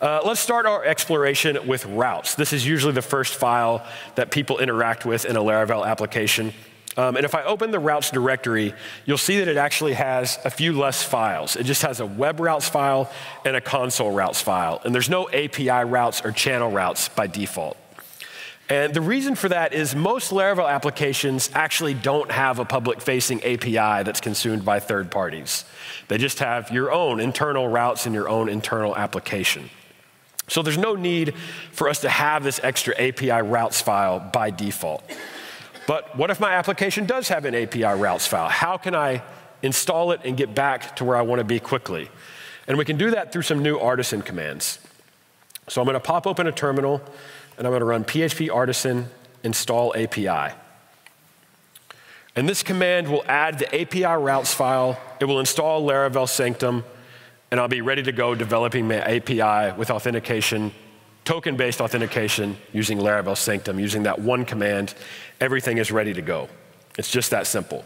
Uh, let's start our exploration with routes. This is usually the first file that people interact with in a Laravel application. Um, and if I open the routes directory, you'll see that it actually has a few less files. It just has a web routes file and a console routes file. And there's no API routes or channel routes by default. And the reason for that is most Laravel applications actually don't have a public facing API that's consumed by third parties. They just have your own internal routes and your own internal application. So there's no need for us to have this extra API routes file by default. But what if my application does have an API routes file? How can I install it and get back to where I want to be quickly? And we can do that through some new artisan commands. So I'm going to pop open a terminal and I'm going to run php artisan install API. And this command will add the API routes file. It will install Laravel Sanctum, and I'll be ready to go developing my API with authentication, token-based authentication using Laravel Sanctum. Using that one command, everything is ready to go. It's just that simple.